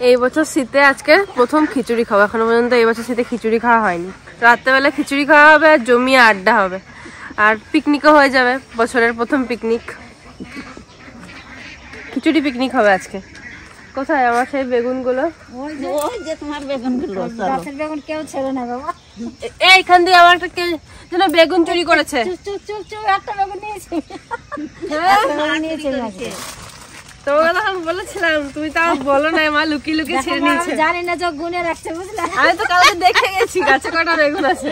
এই বছর শীতে আজকে প্রথম খিচুড়ি খাব। এখনও পর্যন্ত এই বছর শীতে খিচুড়ি খাওয়া হয়নি। রাত্রেবেলা খিচুড়ি খাওয়া হবে আর জমিয়ে আড্ডা হবে। আর পিকনিকও হয়ে যাবে বছরের প্রথম পিকনিক। খিচুড়ি পিকনিক হবে আজকে। কোথায় আমার সেই বেগুনগুলো? ওই যে তোমার বেগুনগুলো চলো। বেগুন কেউ ছেড়ে না বাবা। এ- এইখান দিয়ে আমার একটা যেন বেগুন চুরি করেছে। একটা বেগুন নিয়েছি হ্যাঁ? বেগুন নিয়েছি নাকি? তোমাকে তখন বলেছিলাম তুমি তাও বলো না মা লুকিয়ে লুকিয়ে ছেড়ে দেখো, নিয়েছে। আমি জানি না যে গুনে রাখছে বুঝলে? আমি তো কালকে দেখে গেছি গাছে কটা বেগুন আছে।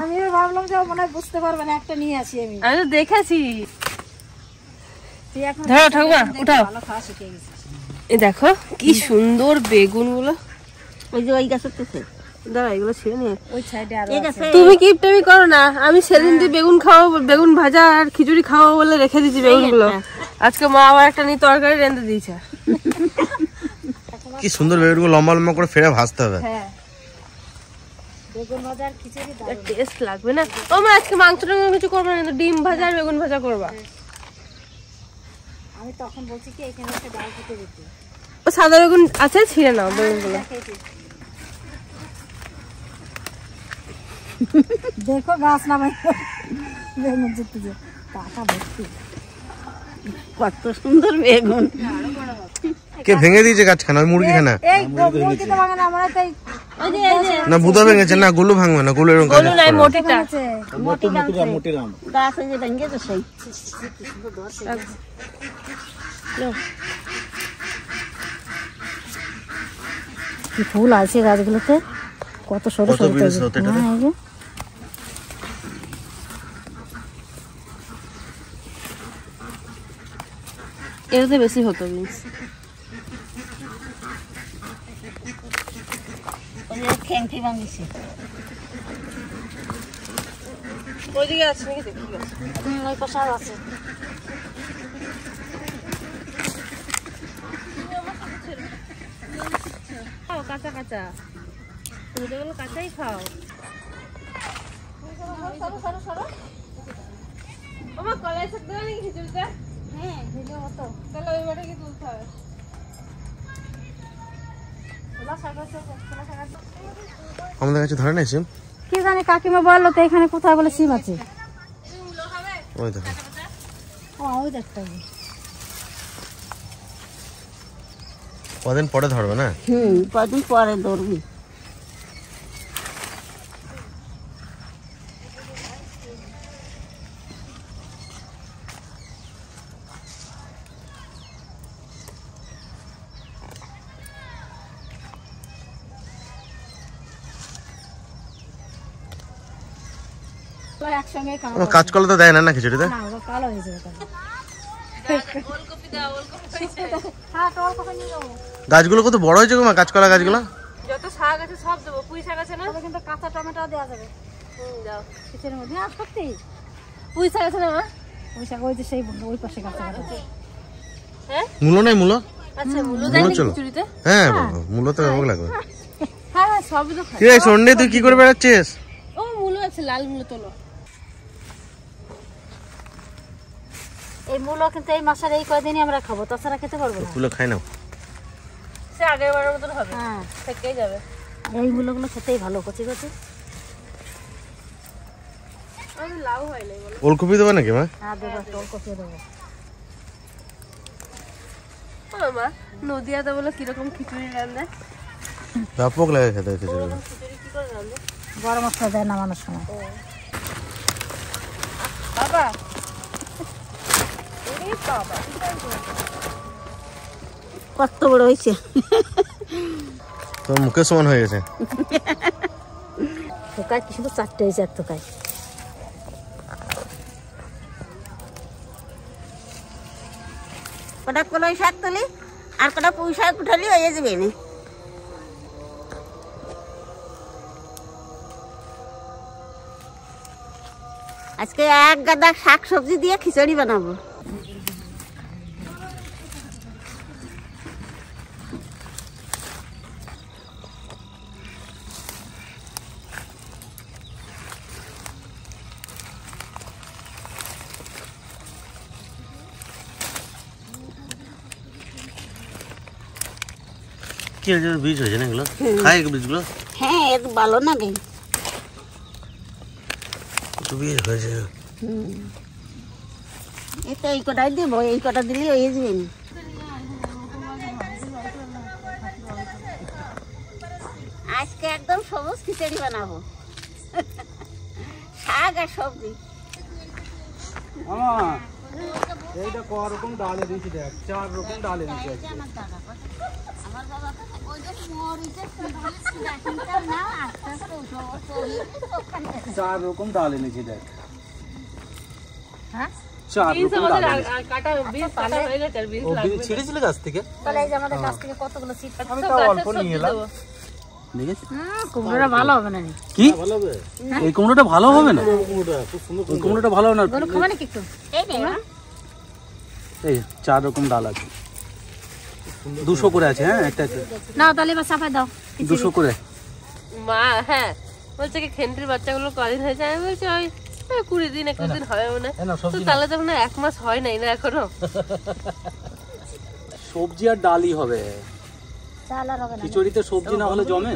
আমিও ভাবলাম যে মনে বুঝতে পারবে না একটা নিয়ে আসি আমি। আমি তো দেখেছি। ধরো ঠাকুমা উঠাও। খাওয়া এই দেখো কি সুন্দর বেগুনগুলো ওই যে ওই গাছের গাছে। তুমি কি টেমি করো না? আমি সেদিন তুই বেগুন খাও বেগুন ভাজা আর খিচুড়ি খাওয়া বলে রেখে দিয়েছি বেগুনগুলো আজকে মা আবার একটা নিয়ে তরকারি রেঁধে দিয়েছে। কি সুন্দর বেগুনগুলো লম্বা লম্বা করে ফেরে ভাজতে হবে। হ্যাঁ। বেগুন ভাজা আর খিচুড়ি দাও টেস্ট লাগবে না। ও মা আজকে মাংস কিছু করবে না কিন্তু ডিম ভাজা আর বেগুন ভাজা করবা। আমি তখন বলছি কি এখানে একটা ডাল কেটে দিতে। ও সাদা বেগুন আছে ছিঁড়ে নাও বেগুনগুলো দেখো গাছ নামাই। বেগুন জিততে যে টাকা ভর্তি। কত সুন্দর বেগুন। কে ভেঙে দিয়েছে গাছখানা? ওই মুরগিখানা? না বুদা ভেঙেছে না গুলো ভাঙবে না গুলো এরকম ফুল আছে গাছগুলোতে। কত সরু সরু বীজ তৈরি। হতে এটাতে? বেশি হতো বিনস ওইদিকে আছে নাকি দেখি ওই পাশে আছে। খাও কাঁচা কাঁচা। তুমি তো বলো কাঁচাই খাও আমার কলাই দেওয়া নাকি খিচুড়িটা? হ্যাঁ ভিডিও মতো। তাহলে ওই কি তুলতে হবে। আমাদের কাছে ধরে নাই সিম? কি জানি কাকিমা বলল তো এখানে কোথায় বলে সিম আছে। ওই দেখো। ওই দেখতে কদিন পরে ধরবে না? হুম কদিন পরে ধরবি ওরা একসঙ্গে কালো আমার কাঁচকলা তো দেয় না না খিচুড়িতে কালো হয়ে যাবে হ্যাঁ গাছগুলো কত বড় হয়েছে গো মা কাঁচকলা গাছগুলো? যত শাক আছে সব দেবো পুঁই শাক আছে না? কিন্তু কাঁচা টমেটো দেওয়া যাবে। দাও। খিচুড়ির মধ্যে হ্যাঁ সত্যি। পুঁই শাক আছে না মা? ওই শাক ওই যে সেই ওই পাশে কাঁচা কাঁচা হ্যাঁ? মূলো নাই মূলো? আচ্ছা মুলো দেয় খিচুড়িতে? হ্যাঁ মূলো তো ব্যাপক লাগবে হ্যাঁ হ্যাঁ সবই তো খাই কি সন্ধ্যে তুই কি করে বেড়াচ্ছিস? ও মুলো আছে লাল মুলো তোলো। এই মূলো কিন্তু এই মাসের এই কয়দিনই আমরা খাব তাছাড়া খেতে পারব না। ফুলো খাই নাও। সে আগের বারের মতন হবে হ্যাঁ। থেকেই যাবে। এই মূলগুলো খেতেই ভালো কচি কচি হয় ওলকপি দেবে নাকি মা? হ্যাঁ দেবো দেবো। মা নদিয়াতে বলো কীরকম খিচুড়ি রান্ধে ব্যাপক লাগে খেতে খিচুড়ি। গরম মশলা দেয় নামানোর সময়। বাবা কত বড় হয়েছে? সমান হয়ে গেছে। তোকায় কি শুধু চারটে হয়েছে তোকায় কটা কলাই শাক তুলি আর কটা পুঁই শাক উঠালি হয়ে যাবে না আজকে এক গাদা শাক সবজি দিয়ে খিচুড়ি বানাবো। কি হয়েছে বীজ হয়েছে না এগুলো? খায় বীজগুলো? হ্যাঁ এর ভালো লাগে কত বীজ হয়েছে। এটা এই কটাই দিব এই কটা দিলে হয়ে যাবে। না। আজকে একদম সবুজ খিচুড়ি বানাবো। শাক আর সবজি। এইটা ক রকম ডাল এনেছি দেখ চার রকম ডাল চার রকম ডাল এনেছি দেখ। চার রকম ডাল আমাদের এনেছি। আ- আ- কাটা বীজ কাটা হয়ে গেছে বীজ লাগবে বীজ গাছ থেকে? তাহলে এই যে আমাদের কাছ থেকে কতগুলো সিট আমি সব অল্প নিয়ে এলাম। কুমড়োটা ভালো হবে না কি? এই কুমড়োটা ভালো হবে না? এই কুমড়োটা ভালো হবে না। এই চার রকম ডাল আছে। দুশো করে আছে হ্যাঁ একটা নাও তাহলে এবার সাফাই দাও দুশো করে। মা হ্যাঁ বলছে কি খেন্ডির বাচ্চাগুলো কদিন হয়েছে? আমি বলছি ওই কুড়ি দিন একুশ দিন হবে মনে হয়। তো তাহলে তো মনে হয় এক মাস হয় নাই না এখনও? সবজি আর ডালই হবে। চাল আর হবে না। খিচুড়িতে সবজি না হলে জমে?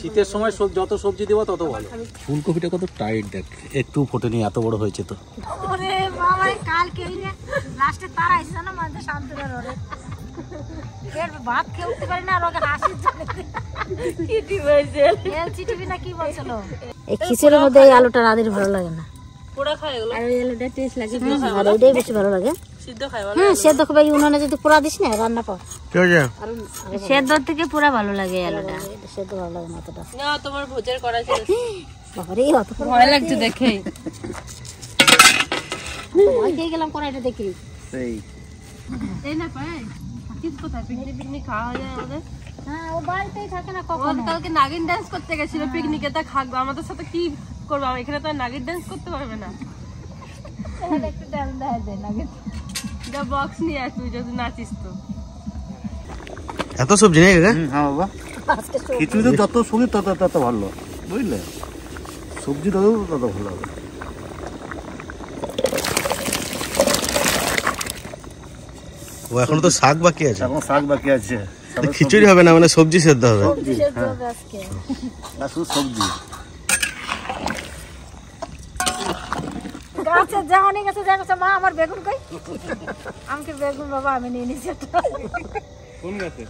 শীতের সময় সব- যত সবজি দেবো তত ভালো। ফুলকপিটা কত টাইট দেখ। একটু ফোটে ফোটেনি এত বড় হয়েছে তো। ওরে বাবা কালকে লাস্টে তারা এসে না মানে শান্তির রোডে এর ভাত উঠতে পারি না আর ওকে হাসির জলে কি ঠিক হয়েছে টিভি না কি বলছিল? এই খিচুড়ির মধ্যে এই আলুটা রাধের ভালো লাগে না। পোড়া খায় আর ওই আলুটা টেস্ট লাগে আর ওইটাই বেশি ভালো লাগে। সিদ্ধ খায় বলো হ্যাঁ সেদ্ধ খাবে উনুনে যদি পুরা দিস না রান্না পর কি হয়েছে সেদ্ধ থেকে পুরা ভালো লাগে আলুটা। সেদ্ধ ভালো লাগে না অতটা। না তোমার ভোজের করা ছিল বাবারে অত ভয় লাগছে দেখেই ভয় গেলাম কড়াইটা দেখি। সেই এই না থাকিস কোথায়? পিকনিক পিকনিক খাওয়া হয়ে যায় আমাদের? হ্যাঁ ও বাড়িতেই থাকে না কখন। কালকে নাগিন ডান্স করতে গেছিল পিকনিকে তা খাকবো। আমাদের সাথে কি করব? এখানে তো আর নাগিন ডান্স করতে পারবে না। একটু যা বক্স নিয়ে আস তুই যদি নাচিস তো। এত সবজি নেই হ্যাঁ বাবা। যত সবজি তত তত ভালো। বুঝলে? সবজি তত তত ভালো হবে। ও এখনও তো শাক বাকি আছে? এখন শাক বাকি আছে। খিচুড়ি হবে না মানে সবজি সেদ্ধ হবে? সবজি। গাছে যেমনই গেছে দেখছে মা আমার বেগুন কই? আমাকে বেগুন বাবা আমি নিয়ে নিয়েছি কোন গাছে?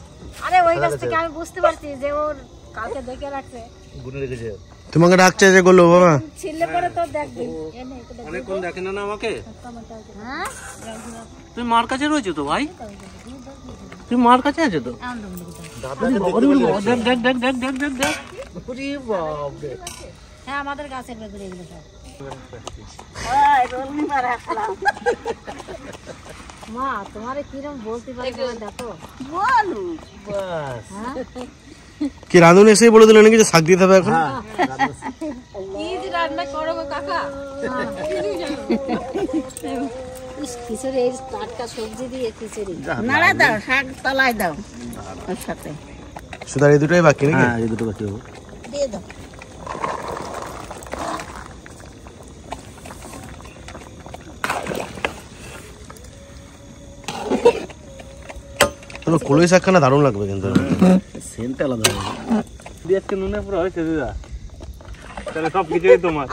আরে ওই গাছ থেকে আমি বুঝতে পারছি যে ওর কালকে দেখে রাখছে। গুনে রেখেছে। তোমাকে ডাকছে যে করল বাবা। পরে তো দেখবি। দেখ। অনেকক্ষণ দেখে না না আমাকে? হ্যাঁ? তুমি মার কাছে রয়েছে তো ভাই? তুমি মার কাছে আছো তো? দেখ দেখ দেখ দেখ দেখ দেখ দেখ। হ্যাঁ আমাদের গাছের এগুলো সব। মা তোমারে কিরম বলতে পারি দেখো। বলু। কি রাঁধুন এসেই বলে দিল নাকি যে শাক দিতে হবে এখন? কি রান্না করো কাকা? খিচুড়ি এই টাটকা সবজি দিয়ে খিচুড়ি। নাড়া। দাও শাক তলায় দাও ওর সাথে। শুধু এই দুটোই বাকি নাকি? হ্যাঁ এই দুটো বাকি হবে। দিয়ে দাও। কলই শাক খানা দারুণ লাগবে কিন্তু। সেন্ট আলাদা দিয়ে আজকে নুনে পুরো হয়েছে দিদা তাহলে সব কিছুই তোমার।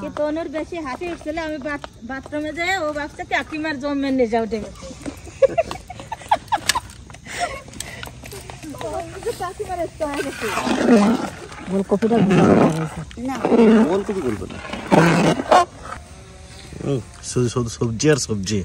কি তোনের বেশি হাসি উঠছিল আমি বাথরুমে যাই ও ভাবছে কাকিমার জন্মের নেশা উঠে গেছে। ফুলকপিটা ফুলকপি বলব না? শুধু শুধু সবজি আর সবজি।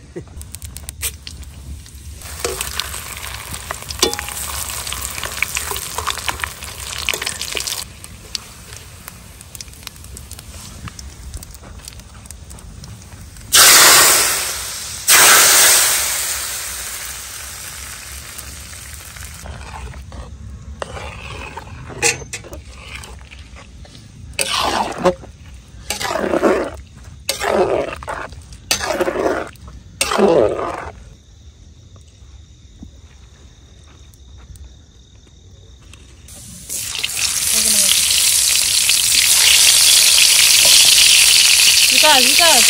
বিকাশ বিকাশ।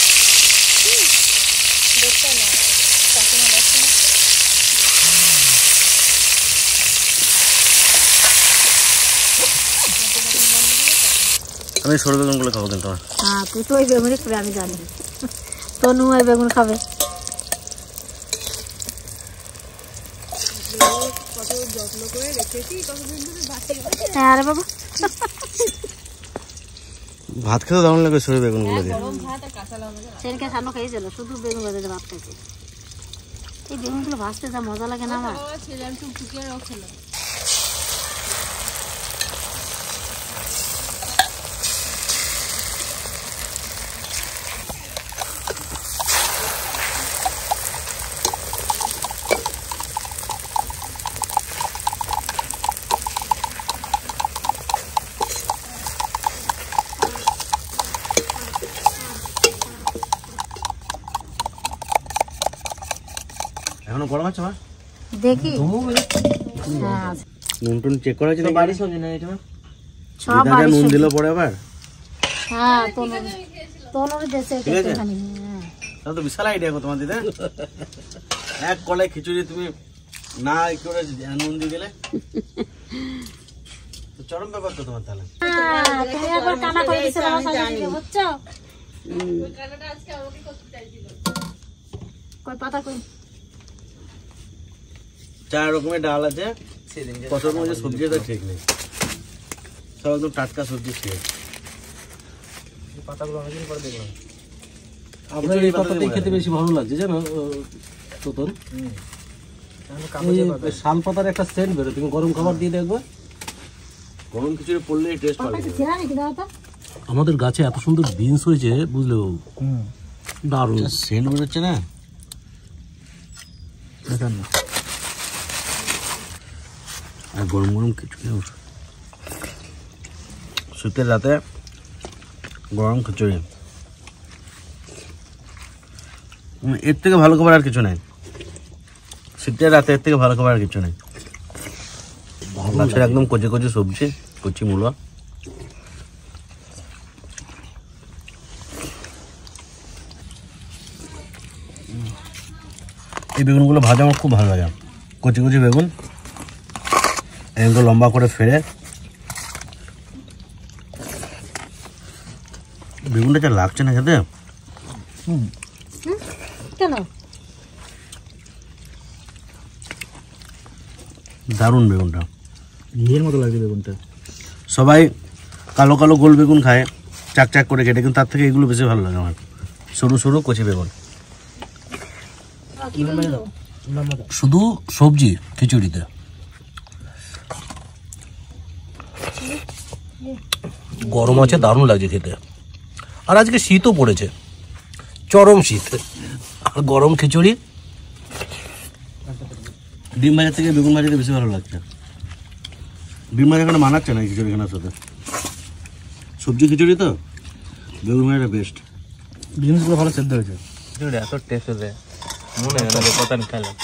দেখতে না কাকিমা না আমি সরু বেগুনগুলো খাব কিন্তু হ্যাঁ তুই তো ওই বেগুনই খাবে আমি জানি। তনু ওই বেগুন খাবে। যত্ন করে রেখেছি হ্যাঁ আরে বাবা। ভাত খেতে দারুণ লাগে সরু বেগুনগুলো দিয়ে। সেদিনকে সামনে খেয়েছিল শুধু বেগুন ভাজাতে ভাত এই বেগুনগুলো ভাজতে যা মজা লাগে না আমার। গরম আছে মা? দেখি। হ্যাঁ নুন টুন চেক করা হয়েছে? বাড়ি সবজি না এটা সব বাড়ির নুন দিল পরে আবার? হ্যাঁ তনুর তনুর দেশে? একটুখানি হ্যাঁ তো বিশাল আইডিয়া গো তোমার দিদা এক কলাই খিচুড়ি তুমি না ই করে নুন দিয়ে দিলে। তো চরম ব্যাপার তো তোমার তাহলে। হ্যাঁ? কই পাতা কই? চার রকমের ডাল আছে। কত রকমের সবজি আছে ঠিক নেই। সব একদম টাটকা সবজি খেয়ে। পাতাগুলো অনেকদিন পরে দেখলাম। আপনার এই পাতাতে খেতে বেশি ভালো লাগছে জানো তোতন শাল পাতার একটা সেন্ট বেরো তুমি গরম খাবার দিয়ে দেখবে। গরম খিচুড়ি পড়লে টেস্ট তো? আমাদের গাছে এত সুন্দর বিনস হয়েছে বুঝলে দারুণ। সেন্ট বেরোচ্ছে না। আর গরম গরম খিচুড়ি। শীতের রাতে গরম খিচুড়ি। এর থেকে ভালো খাবার আর কিছু নেই। শীতের রাতে এর থেকে ভালো খাবার আর কিছু নেই। গাছের একদম কচি কচি সবজি কচি মূলো। এই বেগুনগুলো ভাজা আমার খুব ভালো লাগে। কচি কচি বেগুন। এগুলো লম্বা করে ফেলে। বেগুনটা যা লাগছে না খেতে? কেন? দারুণ বেগুনটা। ঘিয়ের মতো লাগছে বেগুনটা। সবাই কালো কালো গোল বেগুন খায় চাক চাক করে কেটে কিন্তু তার থেকে এগুলো বেশি ভালো লাগে আমার। সরু সরু কচি বেগুন। শুধু সবজি খিচুড়িতে। গরম আছে দারুণ লাগছে খেতে। আর আজকে শীতও পড়েছে। চরম শীত। আর গরম খিচুড়ি। ডিম ভাজার থেকে বেগুন ভাজাতে বেশি ভালো লাগছে। ডিম ভাজা এখানে মানাচ্ছে না খিচুড়ি খানার সাথে? সবজি খিচুড়ি তো? বেগুন ভাজাটা বেস্ট জিনিসগুলো ভালো সেদ্ধ হয়েছে। এত টেস্ট হলে মনে হয় না কথা খাইলাম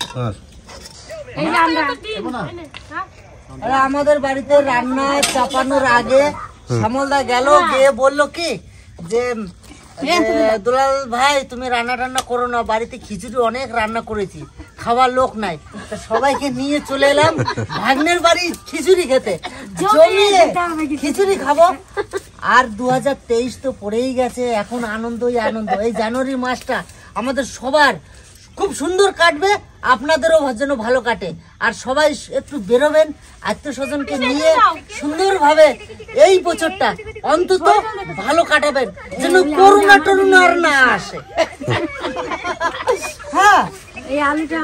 হ্যাঁ আরে আমাদের বাড়িতে রান্না চাপানোর আগে শ্যামলদা গেল গিয়ে বলল কি যে যে, দুলাল ভাই তুমি রান্না টান্না করো না বাড়িতে খিচুড়ি অনেক রান্না করেছি খাওয়ার লোক নাই। তা সবাইকে নিয়ে চলে এলাম ভাগ্নের বাড়ি খিচুড়ি খেতে। জমিয়ে খিচুড়ি খাব। আর দু হাজার তেইশ তো পড়েই গেছে এখন আনন্দই আনন্দ। এই জানুয়ারি মাসটা আমাদের সবার খুব সুন্দর কাটবে আপনাদেরও যেন ভালো কাটে। আর সবাই একটু বেরোবেন আত্মীয় স্বজনকে নিয়ে সুন্দরভাবে এই বছরটা অন্তত ভালো কাটাবেন যেন করোনা টরুনা আর না আসে। হ্যাঁ। এই আলুটা।